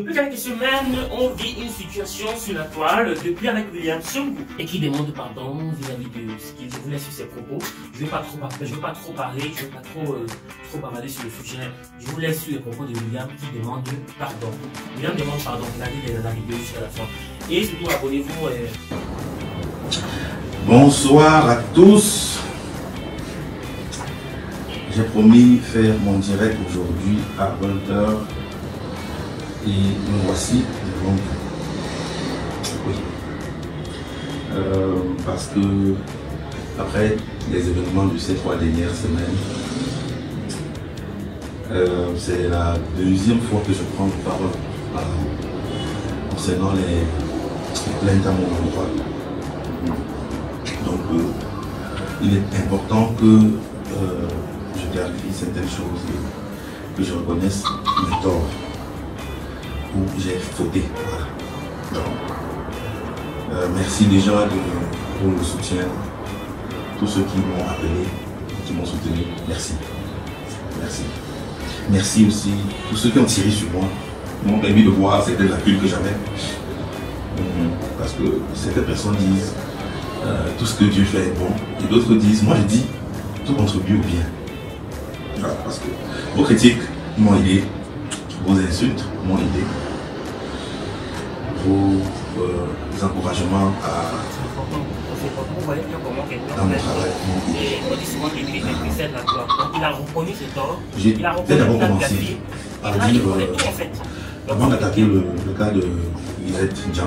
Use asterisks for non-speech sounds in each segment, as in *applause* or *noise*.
Depuis quelques semaines, on vit une situation sur la toile depuis avec William Sung et qui demande pardon vis-à-vis de ce qu'il voulait sur ses propos. Je ne vais pas trop parler, je pas trop parler, je vais pas trop euh, trop parler sur le sujet. Je vous laisse sur les propos de William qui demande pardon. William demande pardon, regardez la vidéo jusqu'à la fin. Et surtout abonnez-vous. Euh... Bonsoir à tous. J'ai promis faire mon direct aujourd'hui à 20h et me voici devant vous. Oui. Euh, parce que après les événements de ces trois dernières semaines, euh, c'est la deuxième fois que je prends la parole euh, concernant les, plaintes à mon endroit. Donc il est important que je clarifie certaines choses que je reconnaisse mes torts j'ai fauté. Euh, merci déjà pour le soutien. Tous ceux qui m'ont appelé, qui m'ont soutenu, merci. Merci. Merci aussi tous ceux qui ont tiré sur moi, m'ont permis de voir certaines lacunes que j'avais. Mhm. Parce que certaines personnes disent euh, tout ce que Dieu fait est bon, et d'autres disent, moi je dis, tout contribue au bien. parce que vos critiques m'ont aidé, vos insultes m'ont aidé, vos euh, encouragements à, dans mon travail. Il a reconnu ses torts. Il a reconnu d'abord commencé par dire, avant d'attaquer le, le, cas de Djan,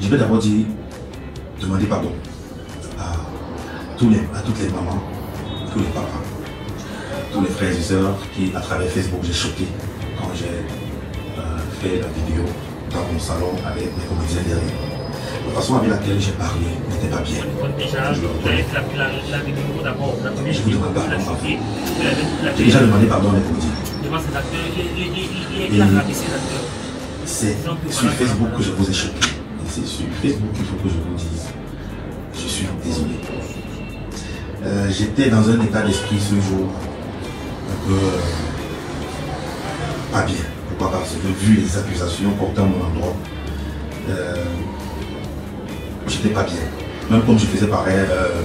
je vais d'abord dire, demander pardon à, tous les, à toutes les mamans, tous les papas, tous les frères et sœurs qui, à travers Facebook, j'ai choqué quand j'ai fait la vidéo dans mon salon avec mes comédiens derrière. La façon avec laquelle j'ai parlé n'était pas bien. Déjà, je vous avez la, vidéo d'abord, première vidéo. J'ai déjà demandé pardon à mes comédiens. Devant ces acteurs, il, a acteurs. C'est sur Facebook que je vous ai choqué. Et c'est sur Facebook qu'il faut que je vous dise. Je suis désolé. Euh, J'étais dans un état d'esprit ce jour un peu euh, pas bien. Parce que vu les accusations portées à mon endroit, euh, j'étais pas bien. Même comme je faisais pareil, euh,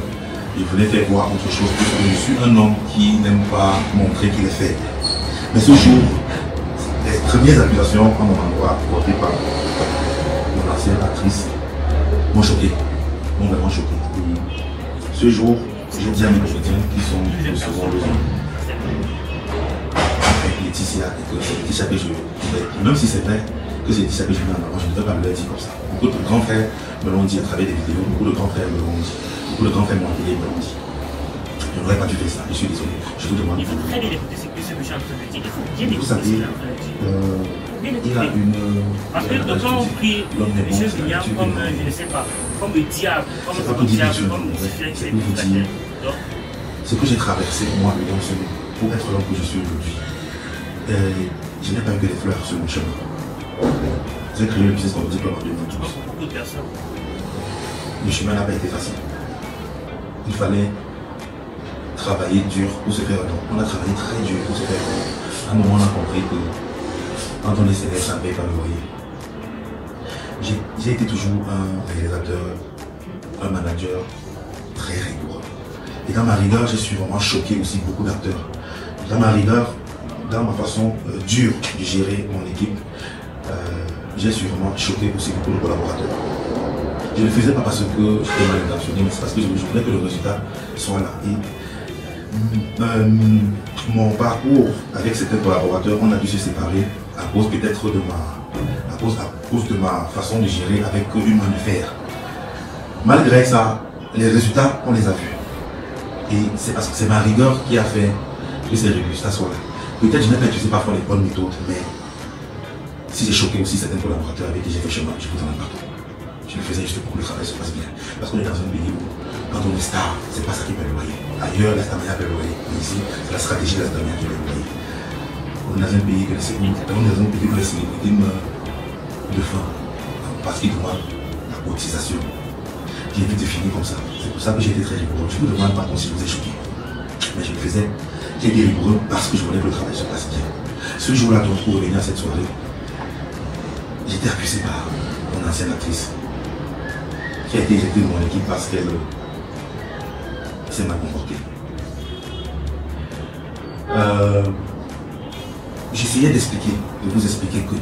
je voulais faire voir autre chose. Parce que je suis un homme qui n'aime pas montrer qu'il est fait. Mais ce jour, les premières accusations à mon endroit portées par mon ancienne actrice m'ont choqué, m'ont vraiment choqué. Ce jour, j'ai dit à mes comédiens qui sont de second Laetitia, et que c'est Laetitia que je même si c'est vrai que c'est Laetitia que je mets en avant, je ne vais pas me le dire comme ça. Beaucoup de grands frères me l'ont dit à travers des vidéos, beaucoup de grands frères me l'ont dit, beaucoup de grands frères m'ont appelé, me l'ont dit. Je n'aurais pas dû faire ça, je suis désolé. Je vous demande. Il faut très bien écouter ce que ce suis en train de dire. Il faut bien écouter ce qu'il est en train de dire. euh, il a écouter. une. Parce que a de quand on prie M. l'habitude comme, euh, je ne sais pas, comme le diable, comme le diable, comme Lucifer c'est dire. terre. Donc, Ce que j'ai traversé, moi, Semi, pour être l'homme que je suis aujourd'hui, euh, je n'ai pas eu que des fleurs sur mon chemin. J'ai créé le business comme diplôme en 2012. pour beaucoup de personnes. Le chemin n'a pas été facile. Il fallait travailler dur pour se faire un nom. On a travaillé très dur pour se faire un nom. À un moment, on a compris que quand on est célèbre, ça ne paye pas le loyer. J'ai été toujours un réalisateur, un manager très rigoureux. Et dans ma rigueur, je suis vraiment choqué aussi beaucoup d'acteurs. Dans ma rigueur, dans ma façon euh, dure de gérer mon équipe, euh, j'ai suis vraiment choqué aussi beaucoup de collaborateurs. Je ne le faisais pas parce que j'étais mal intentionné, mais c'est parce que je voulais que le résultat soit là. Et euh, mon parcours avec certains collaborateurs, on a dû se séparer à cause peut-être de ma, à cause, de ma façon de gérer avec une main de fer. Malgré ça, les résultats, on les a vus. Et c'est parce que c'est ma rigueur qui a fait que ces résultats soient là. Peut-être je n'ai pas utilisé parfois les bonnes méthodes, mais si j'ai choqué aussi certains collaborateurs avec qui j'ai fait chemin, je vous en ai pardon. Je le faisais juste pour que le travail se passe bien. Parce qu'on est dans un pays où, quand on est star, c'est pas ça qui paie le loyer. Ailleurs, la stamina paie le loyer. Mais ici, c'est la stratégie de la stamina qui paie le loyer. On est dans un pays que où les célébrités meurent de faim parce qu'ils demandent la cotisation. J'ai vite fini comme ça. C'est pour ça que j'ai été très rigoureux. Je vous demande pardon si vous ai choqué. Mais je le faisais. J'ai été rigoureux parce que je voulais que le travail se passe bien. Ce jour-là, donc, pour revenir à cette soirée, j'étais accusé par mon ancienne actrice qui a été éjectée de mon équipe parce qu'elle s'est mal comportée. Euh, J'essayais d'expliquer, de vous expliquer que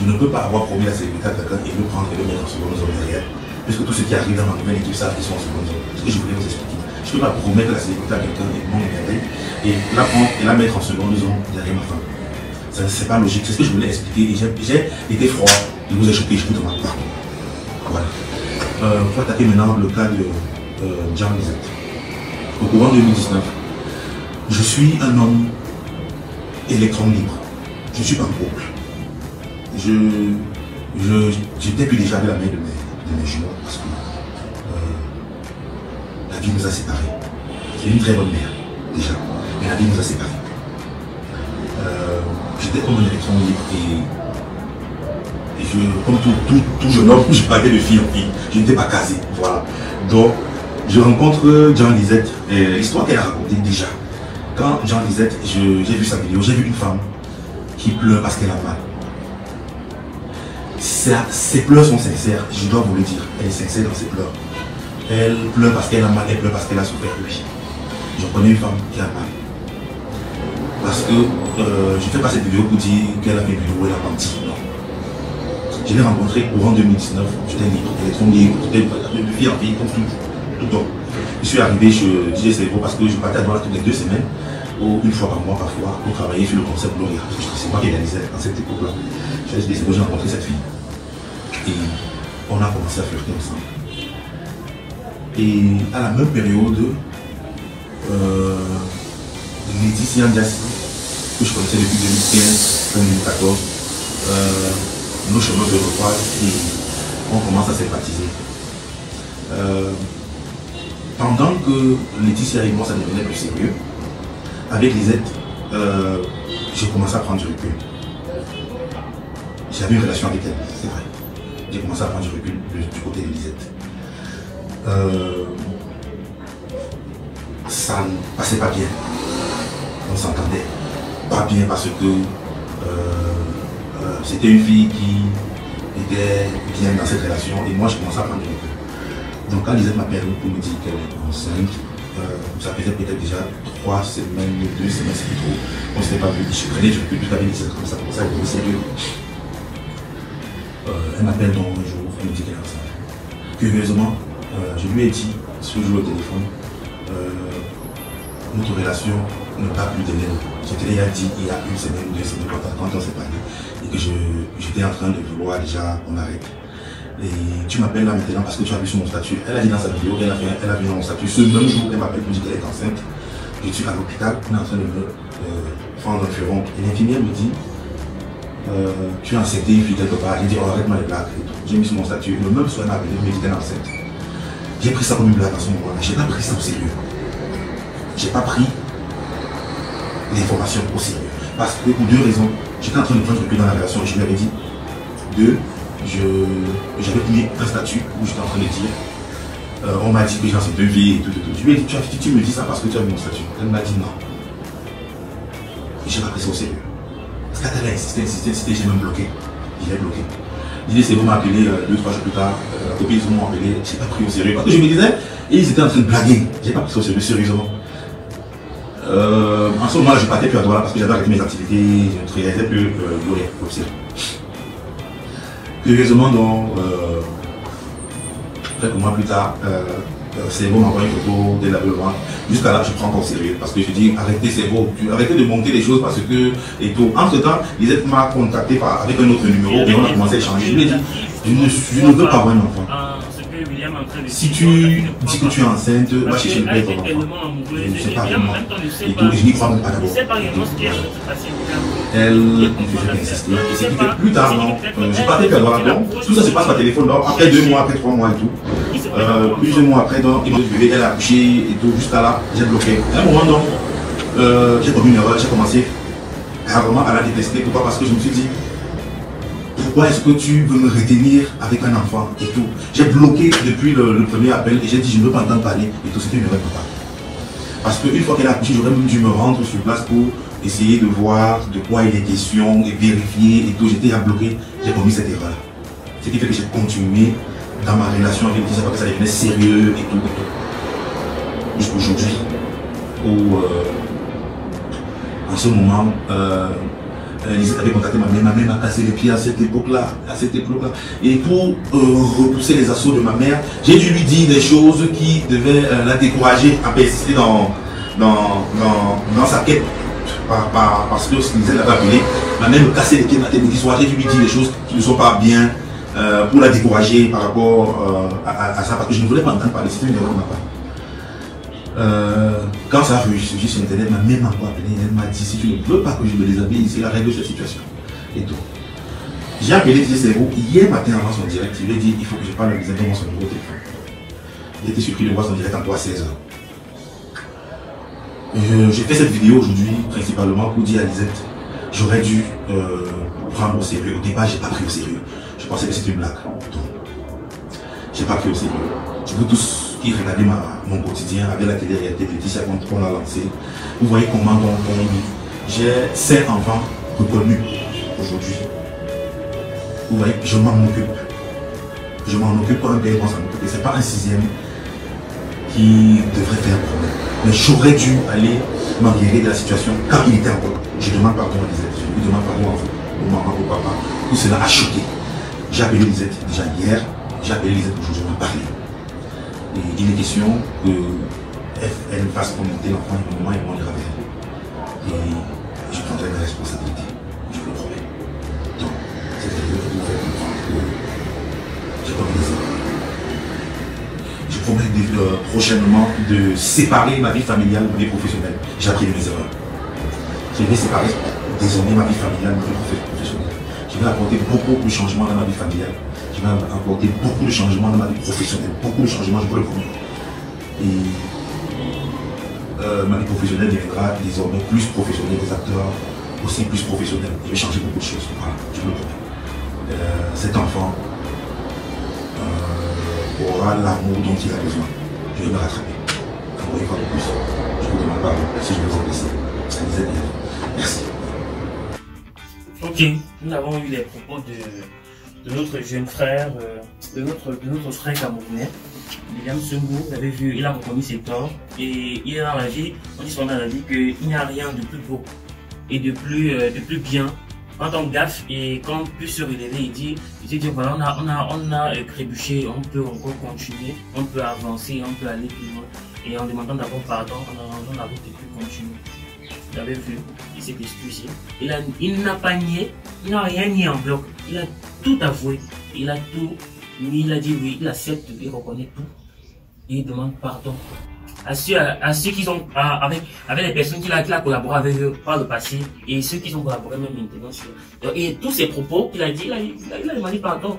je ne peux pas avoir promis la sécurité à quelqu'un et le prendre et le mettre en seconde zone derrière, puisque tout ce qui arrive dans ma nouvelle équipe savent qu'ils sont en seconde zone. Ce que je voulais vous expliquer. Je ne peux pas promettre la sécurité à quelqu'un et mon et la prendre et la mettre en seconde zone derrière ma femme. Ce n'est pas logique. C'est ce que je voulais expliquer j'ai été froid. Je vous ai choqué, je vous demande pardon. Voilà. Euh, pour attaquer maintenant le cas de euh, Jean Lisette. Au courant 2019, je suis un homme électron libre. Je ne suis pas un couple. Je, je, plus déjà de la main de mes, de mes jumeaux nous a séparés. J'ai une très bonne mère, déjà, mais la vie nous a séparés. Euh, j'étais comme un électron libre et, et je, comme tout, tout, jeune homme, *laughs* je parlais de fille en fille. Je n'étais pas casé. Voilà. Donc, je rencontre Jean Lisette, et l'histoire qu'elle a racontée déjà. Quand Jean Lisette, j'ai vu sa vidéo, j'ai vu une femme qui pleure parce qu'elle a mal. Ses pleurs sont sincères, je dois vous le dire. Elle est sincère dans ses pleurs. Elle pleure parce qu'elle a mal, elle pleure parce qu'elle a souffert, oui. Je connais une femme qui a mal. Parce que euh, je ne fais pas cette vidéo pour dire qu'elle a fait vidéo, elle a menti. Non. Je l'ai rencontrée courant 2019, j'étais libre, trop libre, j'étais en fille, comme tout, tout le temps. Je suis arrivé chez DJ Cerveau parce que je partais à droite toutes les deux semaines, ou une fois par mois parfois, pour travailler sur le concept Gloria. C'est moi qui réalisais dans cette époque-là. J'ai rencontré cette fille. Et on a commencé à flirter ensemble. Et à la même période, euh, Ndiassi, que je connaissais depuis 2015, 2014, euh, nos chemins se recroisent et on commence à sympathiser. Euh, pendant que Laetitia et moi ça devenait plus sérieux, avec Lisette, euh, j'ai commencé à prendre du recul. J'avais une relation avec elle, c'est vrai. J'ai commencé à prendre du recul du, côté de Lisette. Euh, ça ne passait pas bien. On s'entendait pas bien parce que euh, c'était une fille qui était bien dans cette relation et moi je commençais à prendre du recul. Donc quand Lisette m'appelle pour me dire qu'elle est enceinte, euh, ça faisait peut-être déjà trois semaines, deux semaines, c'est plus trop. On ne s'était pas vu. Je prenais du recul, tout avait Lisette comme ça, comme ça, était sérieux. Euh, elle m'appelle donc un jour, elle me dit qu'elle est enceinte. Curieusement, euh, je lui ai dit, ce jour au téléphone, notre relation ne pas plus de l'aide. Je te l'ai dit il y a une semaine, deux semaines, quand on s'est parlé, et que j'étais en train de vouloir déjà qu'on arrête. Et tu m'appelles là maintenant parce que tu as vu sur mon statut. Elle a dit dans sa vidéo qu'elle a, elle a vu dans mon statut. Ce même jour, elle m'appelle pour dire qu'elle est enceinte. Je suis à l'hôpital, on est en train de me euh, prendre un furon. Et l'infirmière me dit euh, Tu as enceinte une fille quelque part. J'ai dit oh, arrête-moi les blagues. J'ai mis sur mon statut. Le même soir, elle m'a appelé, me dit qu'elle est enceinte. J'ai pris ça comme une blague à ce moment-là. J'ai pas pris ça au sérieux. J'ai pas pris l'information au sérieux. Parce que pour deux raisons. J'étais en train de prendre un peu dans la relation et je lui avais dit Deux, j'avais mis un statut où j'étais en train de dire euh, on m'a dit que j'ai ces deux vies et tout, tout, tout. Je lui ai dit, tu, tu, me dis ça parce que tu as vu mon statut. Elle m'a dit non. Et j'ai pas pris ça au sérieux. Parce qu'elle a insisté, insisté, insisté, j'ai même bloqué. Je l'ai bloqué. L'idée c'est vous m'appelez euh, deux, trois jours plus tard, euh, la copine ils m'ont appelé, j'ai pas pris au sérieux. Parce que je me disais, ils étaient en train de blaguer. J'ai pas pris au sérieux, sérieusement. Euh, en ce moment, je partais plus à droite parce que j'avais arrêté mes activités, je ne réalisais plus euh, Curieusement, donc, euh, quelques mois plus tard, euh, euh c'est bon m'envoie une photo dès l'avènement. Jusqu'à là, je prends encore sérieux parce que je dis arrêtez, c'est beau, arrêtez de monter les choses parce que. Et tout. Entre temps, Lisette m'a contacté par, avec un autre numéro et on a commencé à échanger. Je lui ai dit je ne, je ne veux pas avoir un enfant. Si tu dis que tu es enceinte, va chercher le père de ton enfant. Je ne sais pas vraiment. Et tout, je n'y crois même pas d'abord. Elle ne faisait qu'insister. Et c'est que plus tard, non, euh, je partais droite, donc, tout ça se passe par téléphone, après deux mois, après trois mois et tout. Euh, plusieurs mois après, donc, il elle a accouché et tout, jusqu'à là, j'ai bloqué. À un moment, donc, euh, j'ai commis une erreur, j'ai commencé à vraiment à la détester. Pourquoi? Parce que je me suis dit, pourquoi est-ce que tu veux me retenir avec un enfant et tout? J'ai bloqué depuis le, premier appel et j'ai dit je ne veux pas entendre parler et tout, c'était une erreur papa. Parce qu'une fois qu'elle a accouché, j'aurais même dû me rendre sur place pour essayer de voir de quoi il est question et vérifier et tout. J'étais à bloquer, j'ai commis cette erreur. Ce qui fait que j'ai continué dans ma relation avec parce que ça devenait sérieux et tout. Jusqu'aujourd'hui, où euh, en ce moment, euh, avait contacté ma mère, ma mère m'a cassé les pieds à cette époque-là, à cette époque-là. Et pour euh, repousser les assauts de ma mère, j'ai dû lui dire des choses qui devaient euh, la décourager à persister dans, dans, dans, sa quête. Par, par, parce que ce qu'ils l'avait appelé, ma mère me cassait les pieds matin, midi, soir. J'ai dû lui dire des choses qui ne sont pas bien euh, pour la décourager par rapport à, ça, parce que je ne voulais pas entendre parler. C'était une erreur de ma part. Euh, quand ça a réussi sur Internet, ma mère m'a appelé, elle m'a dit si tu ne veux pas que je me déshabille, c'est la règle de cette situation. Et tout. J'ai appelé Zéro hier matin avant son direct, il lui a dit il faut que je parle à dans son de téléphone. Il était surpris de voir son direct en 3 16 heures. J'ai fait cette vidéo aujourd'hui principalement pour dire à Lisette, j'aurais dû euh, prendre au sérieux. Au départ, j'ai pas pris au sérieux. Je pensais que c'était une blague. J'ai pas pris au sérieux. Je veux tous qui regardait mon quotidien avec la télé-réalité Laetitia quand on l'a lancé. Vous voyez comment on. J'ai cinq enfants reconnus aujourd'hui. Vous voyez, je m'en occupe. Je m'en occupe pas un père s'en occuper. Ce n'est pas un sixième qui devrait faire problème. Mais j'aurais dû aller m'en de la situation quand il était encore. Je demande pardon à Lisette. Je lui demande pardon à vous, au maman, au papa. Tout cela a choqué. J'ai appelé Lisette déjà hier. J'ai appelé Lisette aujourd'hui. On a parlé il est question qu'elle fasse remonter l'enfant du moment et on ira vers Et je prendrai mes responsabilités. Je vous le promets. Donc, c'est à dire que vous faire comprendre que j'ai erreurs. Je promets euh, prochainement de séparer ma vie familiale ma vie professionnelle. J'ai appris mes erreurs. Je vais séparer désormais ma vie familiale ma vie professionnelle. Je vais apporter beaucoup de changements dans ma vie familiale qui va apporter beaucoup de changements dans ma vie professionnelle, beaucoup de changements, je vous le promets. Et euh, ma vie professionnelle deviendra désormais plus professionnelle, des acteurs aussi plus professionnels. Je vais changer beaucoup de choses, voilà, je le. Aura l'amour dont il a besoin. Je vais me rattraper. Encore une fois de plus, je vous demande pardon si je vous ai blessé. Ça vous aide bien. Merci. Ok, nous avons eu les propos de de notre jeune frère, euh, de, notre, de notre frère camerounais, William Sungu, vous avez vu, il a reconnu ses torts et il la vie, on dit dans la vie qu'il n'y a rien de plus beau et de plus, euh, de plus bien quand on gaffe et quand on peut se relever il dit, il dit voilà, on a, on a, on a trébuché, on peut encore continuer, on peut avancer, on peut aller plus loin. Et en demandant d'abord pardon, en la route et puis continuer. Vous avez vu, il s'est excusé. Il n'a pas nié, il n'a rien nié en bloc. Il a tout avoué, il a tout il a dit oui, il accepte, il reconnaît tout. Il demande pardon. À ceux, à, qui sont avec, avec les personnes qu'il a, a collaboré avec eux par le passé et ceux qui ont collaboré même maintenant. et tous ces propos qu'il a dit, il a, demandé pardon.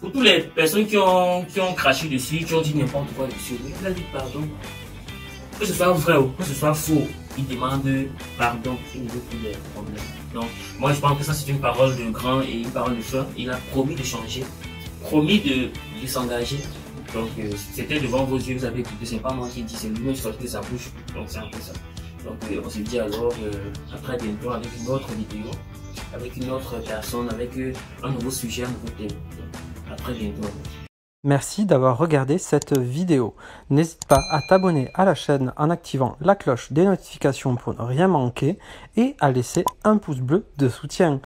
Pour toutes les personnes qui ont, qui ont craché dessus, qui ont dit n'importe quoi dessus, il a dit pardon. Que ce soit vrai ou que ce soit faux, il demande pardon il veut plus de problèmes. Donc, moi, je pense que ça, c'est une parole de grand et une parole de fort. Il a promis de changer, promis de, de s'engager. Donc, euh, c'était devant vos yeux, vous avez écouté, c'est pas moi qui dis, c'est lui-même qui sorti de sa bouche. Donc, c'est un peu ça. Donc, euh, on se dit alors euh, à très bientôt avec une autre vidéo, avec une autre personne, avec un nouveau sujet, un nouveau thème. à très bientôt. Merci d'avoir regardé cette vidéo. N'hésite pas à t'abonner à la chaîne en activant la cloche des notifications pour ne rien manquer et à laisser un pouce bleu de soutien.